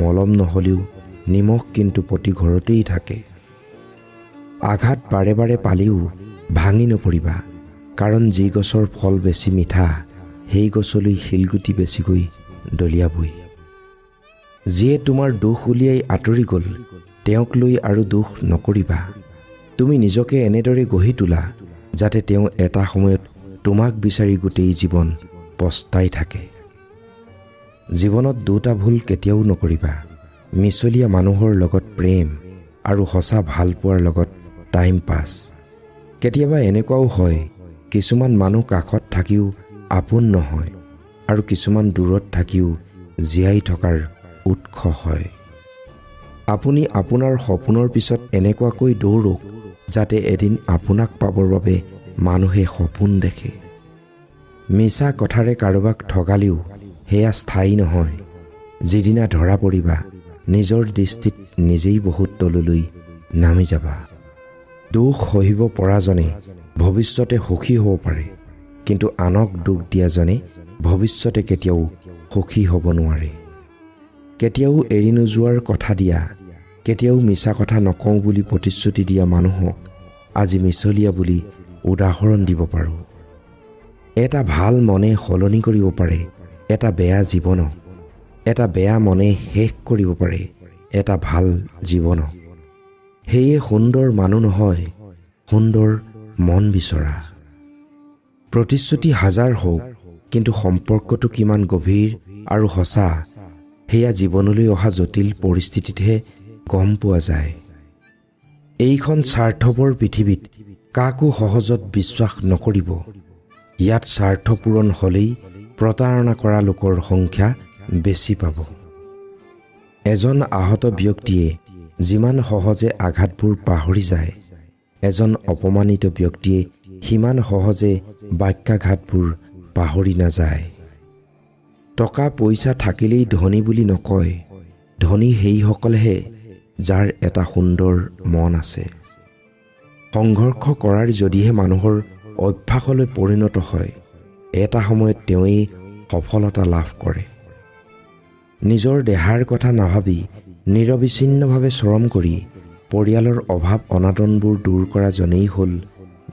মলম নহ'লেও নিমখ কিন্তু প্ৰতি ঘৰতেই থাকে। আঘাত বাৰে বাৰে পালেও ভাঙি নপৰিবা কাৰণ যি গছৰ ফল বেছি মিঠা সেই গছলৈ শিলগুটি বেছিকৈ দলিয়াবই। যিয়ে তোমাৰ দোষ উলিয়াই আঁতৰি গ'ল তেওঁক লৈ আৰু দোষ নকৰিবা। তুমি নিজকে এনেদৰে গঢ়ি তোলা যাতে তেওঁ এটা সময়ত তোমাক বিচাৰি গোটেই জীৱন পস্তাই থাকে। জীৱনত দুটা ভুল কেতিয়াও নকৰিবা। মিছলীয়া মানুহৰ লগত প্ৰেম আৰু সঁচা ভালপোৱাৰ লগত টাইম পাছ কেতিয়াবা এনেকুৱাও হয় কিছুমান মানুহ কাষত থাকিও আপোন নহয় আৰু কিছুমান দূৰত থাকিও জীয়াই থকাৰ উৎস হয়। আপুনি আপোনাৰ সপোনৰ পিছত এনেকুৱাকৈ দৌৰক যাতে এদিন আপোনাক পাবৰ বাবে মানুহে সপোন দেখে। মিছা কথাৰে কাৰোবাক ঠগালেও সেয়া স্থায়ী নহয়। যিদিনা ধৰা পৰিবা নিজৰ দৃষ্টিত নিজেই বহুত তললৈ নামি যাবা। দুখ সহিব পৰাজনে ভৱিষ্যতে সুখী হ'ব পাৰে কিন্তু আনক দুখ দিয়াজনে ভৱিষ্যতে কেতিয়াও সুখী হ'ব নোৱাৰে। কেতিয়াও এৰি নোযোৱাৰ কথা দিয়া কেতিয়াও মিছা কথা নকওঁ বুলি প্ৰতিশ্ৰুতি দিয়া মানুহক আজি মিছলীয়া বুলি উদাহৰণ দিব পাৰোঁ। এটা ভাল মনে সলনি কৰিব পাৰে এটা বেয়া জীৱনক এটা বেয়া মনে শেষ কৰিব পাৰে এটা ভাল জীৱনক সেয়ে সুন্দৰ মানুহ নহয় সুন্দৰ মন বিচৰা। প্ৰতিশ্ৰুতি হাজাৰ হওক কিন্তু সম্পৰ্কটো কিমান গভীৰ আৰু সঁচা সেয়া জীৱনলৈ অহা জটিল পৰিস্থিতিতহে গম পোৱা যায়। এইখন স্বাৰ্থপৰ পৃথিৱীত কাকো সহজত বিশ্বাস নকৰিব। ইয়াত স্বাৰ্থ পূৰণ হ'লেই প্ৰতাৰণা কৰা লোকৰ সংখ্যা বেছি পাব। এজন আহত ব্যক্তিয়ে যিমান সহজে আঘাতবোৰ পাহৰি যায় এজন অপমানিত ব্যক্তিয়ে সিমান সহজে বাক্যাঘাতবোৰ পাহৰি নাযায়। টকা পইচা থাকিলেই ধনী বুলি নকয় ধনী সেইসকলেহে যাৰ এটা সুন্দৰ মন আছে। সংঘৰ্ষ কৰাৰ যদিহে মানুহৰ অভ্যাসলৈ পৰিণত হয় এটা সময়ত তেওঁৱেই সফলতা লাভ কৰে। নিজৰ দেহাৰ কথা নাভাবি নিৰবিচ্ছিন্নভাৱে চৰম কৰি পৰিয়ালৰ অভাৱ অনাটনবোৰ দূৰ কৰাজনেই হ'ল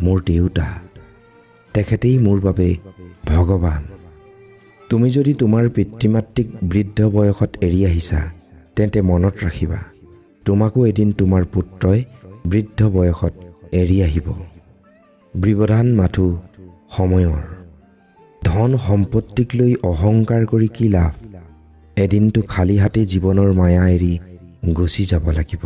মোৰ দেউতা। তেখেতেই মোৰ বাবে ভগৱান। তুমি যদি তোমাৰ পিতৃ মাতৃক বৃদ্ধ বয়সত এৰি আহিছা তেন্তে মনত ৰাখিবা তোমাকো এদিন তোমাৰ পুত্ৰই বৃদ্ধ বয়সত এৰি আহিব। ব্যৱধান মাথো সময়ৰ। ধন সম্পত্তিক লৈ অহংকাৰ কৰি কি লাভ? এদিনটো খালী হাতে জীৱনৰ মায়া এৰি গুচি যাব লাগিব।